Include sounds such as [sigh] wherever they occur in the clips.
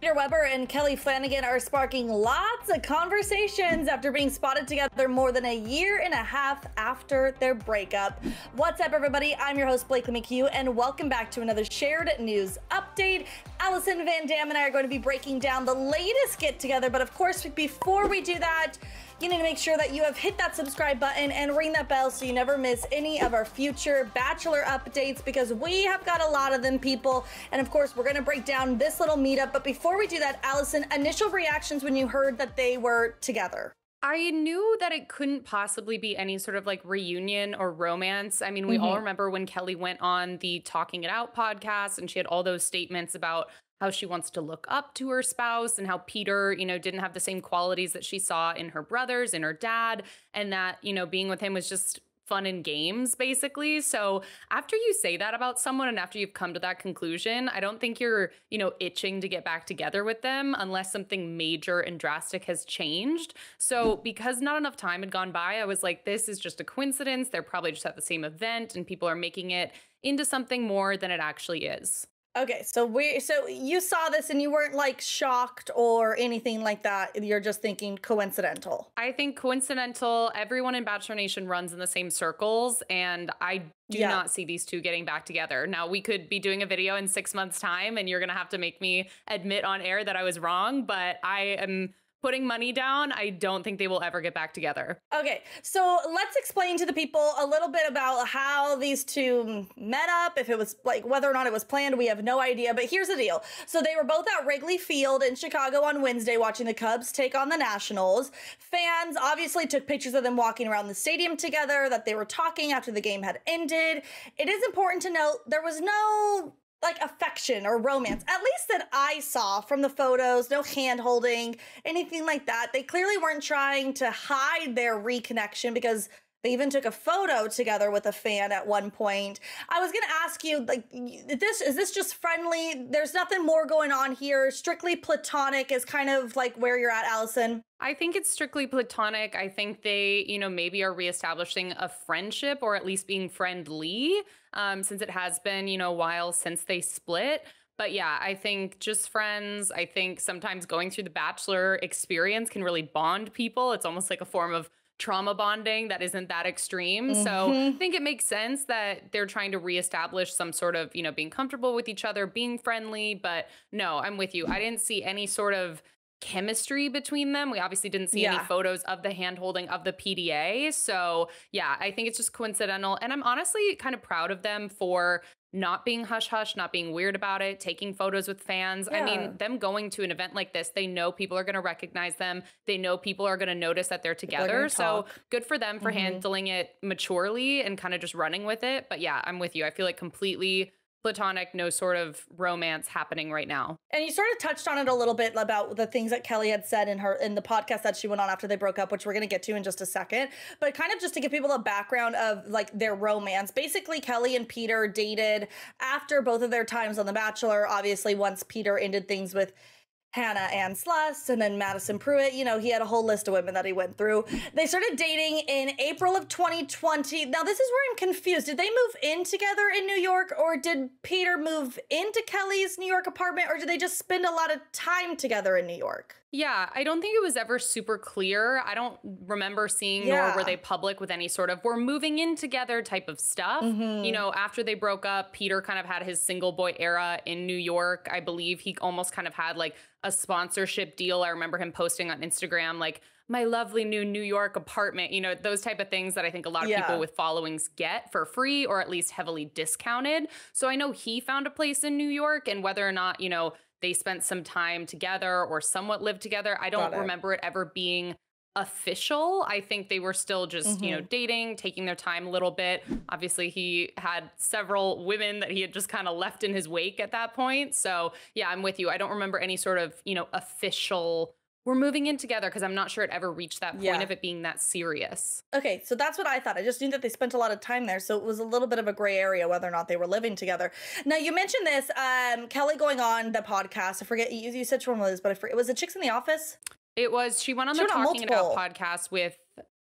Peter Weber and Kelley Flanagan are sparking lots of conversations after being spotted together more than a year and a half after their breakup. What's up, everybody? I'm your host, Blakely McHugh, and welcome back to another shared news update. Alison Van Dam and I are going to be breaking down the latest get together, but of course, before we do that, you need to make sure that you have hit that subscribe button and ring that bell so you never miss any of our future Bachelor updates because we have got a lot of them, people. And of course, we're going to break down this little meetup. But before we do that, Alison, initial reactions when you heard that they were together. I knew that it couldn't possibly be any sort of like reunion or romance. I mean, we mm-hmm. all remember when Kelley went on the Talking It Out podcast and she had all those statements about how she wants to look up to her spouse and how Peter, you know, didn't have the same qualities that she saw in her brothers, in her dad, and that, you know, being with him was just fun and games basically. So after you say that about someone and after you've come to that conclusion, I don't think you're, you know, itching to get back together with them unless something major and drastic has changed. So because not enough time had gone by, I was like this is just a coincidence. They're probably just at the same event and people are making it into something more than it actually is. Okay, so we so you saw this and you weren't like shocked or anything like that. You're just thinking coincidental. I think coincidental. Everyone in Bachelor Nation runs in the same circles, and I do yeah. not see these two getting back together. Now we could be doing a video in six months' time, and you're gonna have to make me admit on air that I was wrong. But I am putting money down, I don't think they will ever get back together. Okay, so let's explain to the people a little bit about how these two met up. If it was like whether or not it was planned, we have no idea. But here's the deal. So they were both at Wrigley Field in Chicago on Wednesday watching the Cubs take on the Nationals. Fans obviously took pictures of them walking around the stadium together, that they were talking after the game had ended. It is important to note there was no like affection or romance, at least that I saw from the photos, no hand holding, anything like that. They clearly weren't trying to hide their reconnection because they even took a photo together with a fan at one point. I was going to ask you like this is this just friendly? There's nothing more going on here. Strictly platonic is kind of like where you're at, Alison. I think it's strictly platonic. I think they, you know, maybe are reestablishing a friendship or at least being friendly um, since it has been, you know, a while since they split. But yeah, I think just friends. I think sometimes going through the bachelor experience can really bond people. It's almost like a form of trauma bonding that isn't that extreme. Mm-hmm. So I think it makes sense that they're trying to reestablish some sort of, you know, being comfortable with each other, being friendly. But no, I'm with you. I didn't see any sort of chemistry between them. We obviously didn't see yeah. any photos of the hand holding of the PDA. So, yeah, I think it's just coincidental. And I'm honestly kind of proud of them for not being hush hush, not being weird about it, taking photos with fans. Yeah. I mean, them going to an event like this, they know people are going to recognize them. They know people are going to notice that they're together. So good for them for mm-hmm. handling it maturely and kind of just running with it. But yeah, I'm with you. I feel like completely platonic, no sort of romance happening right now. And you sort of touched on it a little bit about the things that Kelley had said in her in the podcast that she went on after they broke up, which we're going to get to in just a second. But kind of just to give people a background of like their romance. Basically, Kelley and Peter dated after both of their times on The Bachelor. Obviously, once Peter ended things with Hannah Ann Sluss and then Madison Prewett. You know, he had a whole list of women that he went through. They started dating in April of 2020. Now, this is where I'm confused. Did they move in together in New York or did Peter move into Kelley's New York apartment or did they just spend a lot of time together in New York? Yeah, I don't think it was ever super clear. I don't remember seeing yeah. nor were they public with any sort of we're moving in together type of stuff. Mm-hmm. You know, after they broke up, Peter kind of had his single boy era in New York. I believe he almost kind of had like a sponsorship deal. I remember him posting on Instagram like my lovely new New York apartment, you know, those type of things that I think a lot of yeah. people with followings get for free or at least heavily discounted. So I know he found a place in New York and whether or not, you know, they spent some time together or somewhat lived together. I don't remember it ever being official. I think they were still just, mm-hmm. you know, mm-hmm. dating, taking their time a little bit. Obviously, he had several women that he had just kind of left in his wake at that point. So, yeah, I'm with you. I don't remember any sort of, you know, official we're moving in together because I'm not sure it ever reached that point yeah. of it being that serious. Okay, so that's what I thought. I just knew that they spent a lot of time there, so it was a little bit of a gray area whether or not they were living together. Now you mentioned this, um, Kelley going on the podcast. I forget you, you said which one was, but I forget, it was it Chicks in the Office? It was. She went on she the Talking It Out podcast with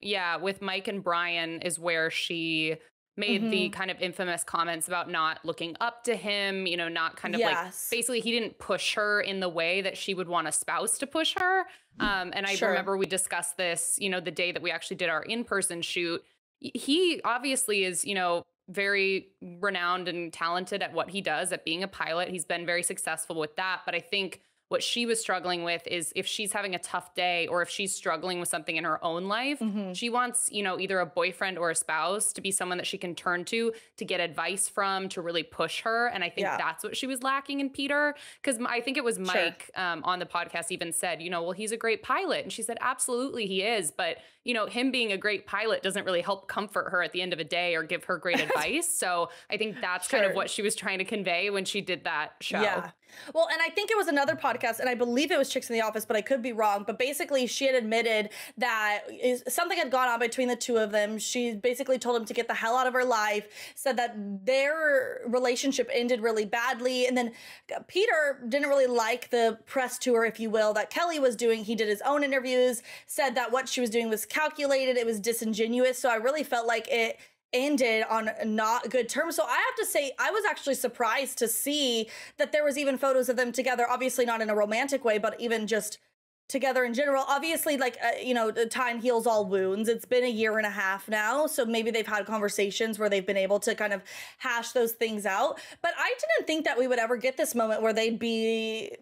yeah with Mike and Brian is where she made mm-hmm. the kind of infamous comments about not looking up to him, you know, not kind of yes. like basically he didn't push her in the way that she would want a spouse to push her. Um, and I sure. remember we discussed this, you know, the day that we actually did our in person shoot. He obviously is, you know, very renowned and talented at what he does at being a pilot. He's been very successful with that. But I think what she was struggling with is if she's having a tough day or if she's struggling with something in her own life, mm-hmm. she wants, you know, either a boyfriend or a spouse to be someone that she can turn to to get advice from, to really push her. And I think yeah. that's what she was lacking in Peter. Cause I think it was Mike sure. um, on the podcast even said, you know, well, he's a great pilot. And she said, absolutely, he is. But, you know, him being a great pilot doesn't really help comfort her at the end of a day or give her great [laughs] advice. So I think that's sure. kind of what she was trying to convey when she did that show. Yeah. Well, and I think it was another podcast, and I believe it was Chicks in the Office, but I could be wrong. But basically, she had admitted that something had gone on between the two of them. She basically told him to get the hell out of her life, said that their relationship ended really badly. And then uh, Peter didn't really like the press tour, if you will, that Kelley was doing. He did his own interviews, said that what she was doing was calculated, it was disingenuous. So I really felt like it ended on not good terms. So I have to say, I was actually surprised to see that there was even photos of them together. Obviously, not in a romantic way, but even just together in general. Obviously, like uh, you know, time heals all wounds. It's been a year and a half now, so maybe they've had conversations where they've been able to kind of hash those things out. But I didn't think that we would ever get this moment where they'd be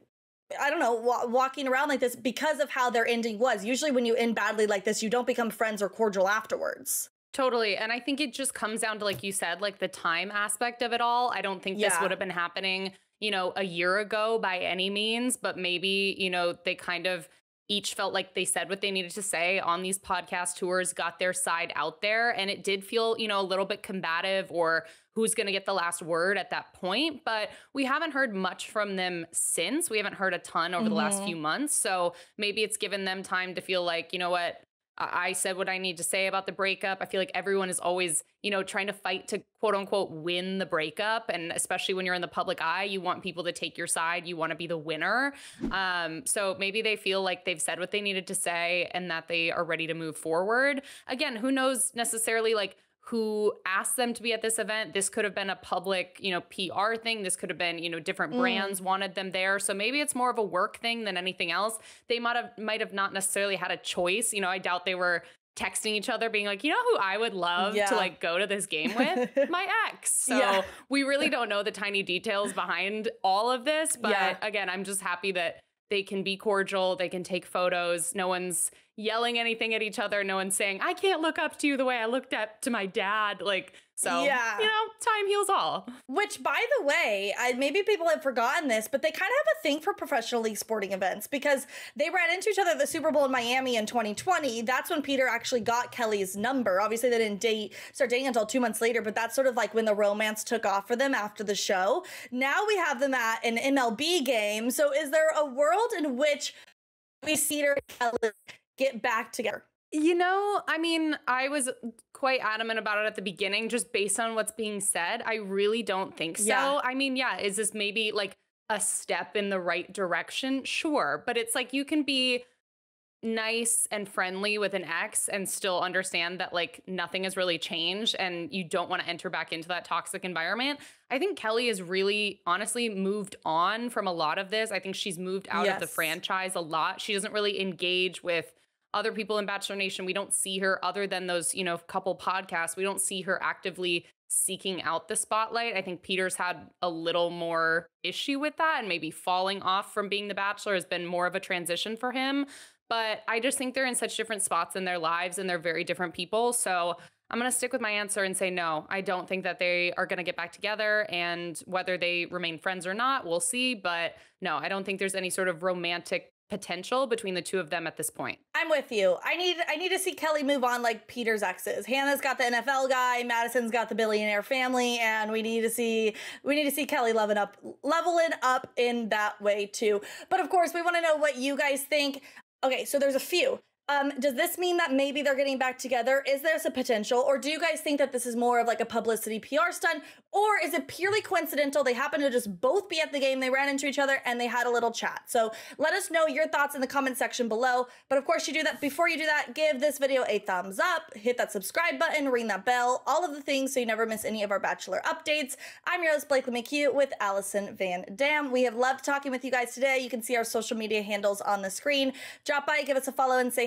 I don't know, wa- walking around like this because of how their ending was. Usually, when you end badly like this, you don't become friends or cordial afterwards. Totally. And I think it just comes down to, like you said, like the time aspect of it all. I don't think yeah. this would have been happening, you know, a year ago by any means, but maybe, you know, they kind of each felt like they said what they needed to say on these podcast tours, got their side out there. And it did feel, you know, a little bit combative or who's going to get the last word at that point. But we haven't heard much from them since. We haven't heard a ton over mm-hmm. the last mm-hmm. few months. So maybe it's given them time to feel like, you know what, I said what I need to say about the breakup. I feel like everyone is always, you know, trying to fight to quote unquote win the breakup. And especially when you're in the public eye, you want people to take your side. You want to be the winner. Um, so maybe they feel like they've said what they needed to say and that they are ready to move forward. Again, who knows necessarily like who asked them to be at this event. This could have been a public, you know, PR thing. This could have been, you know, different mm. brands wanted them there. So maybe it's more of a work thing than anything else. They might have might have not necessarily had a choice. You know, I doubt they were texting each other being like, you know who I would love yeah. to like go to this game with? [laughs] My ex. So yeah. we really don't know the tiny details behind all of this. But yeah. again, I'm just happy that they can be cordial, they can take photos. No one's yelling anything at each other. No one's saying, I can't look up to you the way I looked up to my dad. Like, so, yeah. you know, time heals all. Which, by the way, I, maybe people have forgotten this, but they kind of have a thing for professional league sporting events because they ran into each other at the Super Bowl in Miami in 2020. That's when Peter actually got Kelley's number. Obviously, they didn't date, start dating until two months later, but that's sort of like when the romance took off for them after the show. Now we have them at an MLB game. So, is there a world in which we see her Kelly get back together? You know, I mean, I was quite adamant about it at the beginning, just based on what's being said. I really don't think so. Yeah. I mean, yeah, is this maybe like a step in the right direction? Sure. But it's like you can be nice and friendly with an ex and still understand that like nothing has really changed and you don't want to enter back into that toxic environment. I think Kelley has really honestly moved on from a lot of this. I think she's moved out yes. of the franchise a lot. She doesn't really engage with other people in Bachelor Nation. We don't see her other than those, you know, couple podcasts. We don't see her actively seeking out the spotlight. I think Peter's had a little more issue with that and maybe falling off from being the Bachelor has been more of a transition for him. But I just think they're in such different spots in their lives and they're very different people. So I'm going to stick with my answer and say no. I don't think that they are going to get back together. And whether they remain friends or not, we'll see. But no, I don't think there's any sort of romantic potential between the two of them at this point. I'm with you. I need I need to see Kelley move on like Peter's exes. Hannah's got the NFL guy, Madison's got the billionaire family, and we need to see we need to see Kelley leveling up leveling up in that way too. But of course, we want to know what you guys think. Okay, so there's a few. Um, does this mean that maybe they're getting back together? Is there a potential? Or do you guys think that this is more of like a publicity PR stunt? Or is it purely coincidental? They happen to just both be at the game, they ran into each other, and they had a little chat. So let us know your thoughts in the comment section below. But of course, you do that before you do that, give this video a thumbs up, hit that subscribe button, ring that bell, all of the things so you never miss any of our Bachelor updates. I'm your host, Blakely McHugh with Alison Van Dam. We have loved talking with you guys today. You can see our social media handles on the screen. Drop by, give us a follow, and say